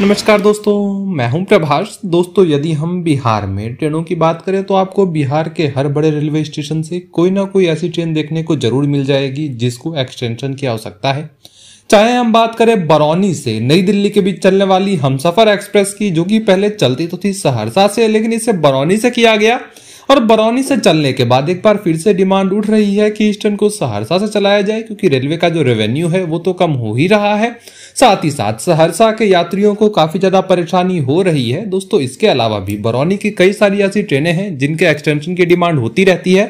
नमस्कार दोस्तों, मैं हूँ प्रभाष। दोस्तों, यदि हम बिहार में ट्रेनों की बात करें तो आपको बिहार के हर बड़े रेलवे स्टेशन से कोई ना कोई ऐसी ट्रेन देखने को ज़रूर मिल जाएगी, जिसको एक्सटेंशन की आवश्यकता है। चाहे हम बात करें बरौनी से, नई दिल्ली के बीच चलने वाली हमसफर एक्सप्रेस की, जो कि पहले चलती तो थी सहरसा से, लेकिन इसे बरौनी से किया गया। और बरौनी से चलने के बाद एक बार फिर से डिमांड उठ रही है कि इस ट्रेन को सहरसा से चलाया जाए, क्योंकि रेलवे का जो रेवेन्यू है वो तो कम हो ही रहा है। साथ ही साथ सहरसा के यात्रियों को काफ़ी ज़्यादा परेशानी हो रही है। दोस्तों, इसके अलावा भी बरौनी की कई सारी ऐसी ट्रेनें हैं जिनके एक्सटेंशन की डिमांड होती रहती है।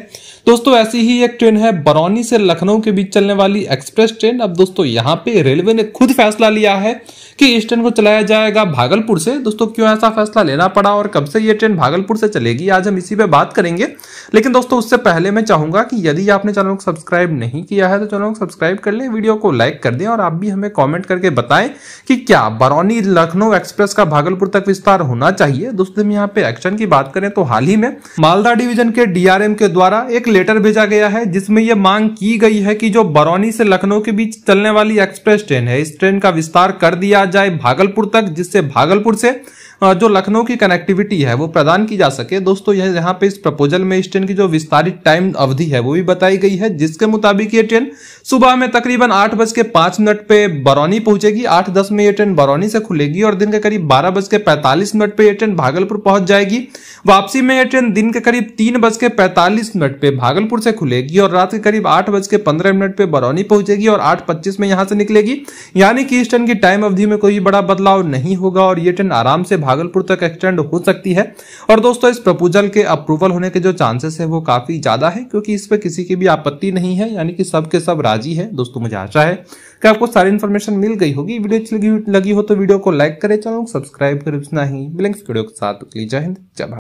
दोस्तों, ऐसी ही एक ट्रेन है बरौनी से लखनऊ के बीच चलने वाली एक्सप्रेस ट्रेन अब दोस्तों, यहाँ पे रेलवे ने खुद फैसला लिया है कि इस ट्रेन को चलाया जाएगा भागलपुर से। दोस्तों, क्यों ऐसा फैसला लेना पड़ा और कब से ये ट्रेन भागलपुर से चलेगी? आज हम इसी पे बात करेंगे। लेकिन दोस्तों, उससे पहले मैं चाहूँगा कि यदि आपने चैनल को सब्सक्राइब नहीं किया है तो चैनल को सब्सक्राइब कर लें, वीडियो को लाइक कर दें और आप भी हमें कॉमेंट करके बताएँ कि क्या बरौनी लखनऊ एक्सप्रेस का भागलपुर तक विस्तार होना चाहिए। दोस्तों हम यहाँ पे एक्शन की बात करें तो हाल ही में मालदा डिवीज़न के डीआरएम के द्वारा एक लेटर भेजा गया है, जिसमें यह मांग की गई है कि जो बरौनी से लखनऊ के बीच चलने वाली एक्सप्रेस ट्रेन है, इस ट्रेन का विस्तार कर दिया जाए भागलपुर तक जिससे भागलपुर से जो लखनऊ की कनेक्टिविटी है, वो प्रदान की जा सके। दोस्तों, यह यहाँ पे इस प्रपोजल में इस ट्रेन की जो विस्तारित टाइम अवधि है, वो भी बताई गई है, जिसके मुताबिक ये ट्रेन सुबह में तकरीबन आठ बज के पाँच मिनट पे बरौनी पहुंचेगी। आठ दस में ये ट्रेन बरौनी से खुलेगी और दिन के करीब बारह बज के पैंतालीस मिनट पे ये ट्रेन भागलपुर पहुँच जाएगी। वापसी में यह ट्रेन दिन के करीब तीन बज के पैंतालीस मिनट पे भागलपुर से खुलेगी और रात के करीब आठ बज के पंद्रह मिनट पे बरौनी पहुंचेगी और आठ पच्चीस में यहाँ से निकलेगी। यानी कि इस ट्रेन की टाइम अवधि में कोई बड़ा बदलाव नहीं होगा और ये ट्रेन आराम से भागलपुर तक एक्सटेंड हो सकती है। और दोस्तों इस प्रपोजल के अप्रूवल होने के जो चांसेस है वो काफ़ी ज़्यादा है क्योंकि इस पर किसी की भी आपत्ति नहीं है यानी कि सबके सब राज़ी है। दोस्तों मुझे आशा है कि आपको सारी इन्फॉर्मेशन मिल गई होगी। वीडियो अच्छी लगी, हो तो वीडियो को लाइक करें चैनल सब्सक्राइब करें उतना ही। बिलिंग्स वीडियो के साथ। जय हिंद जय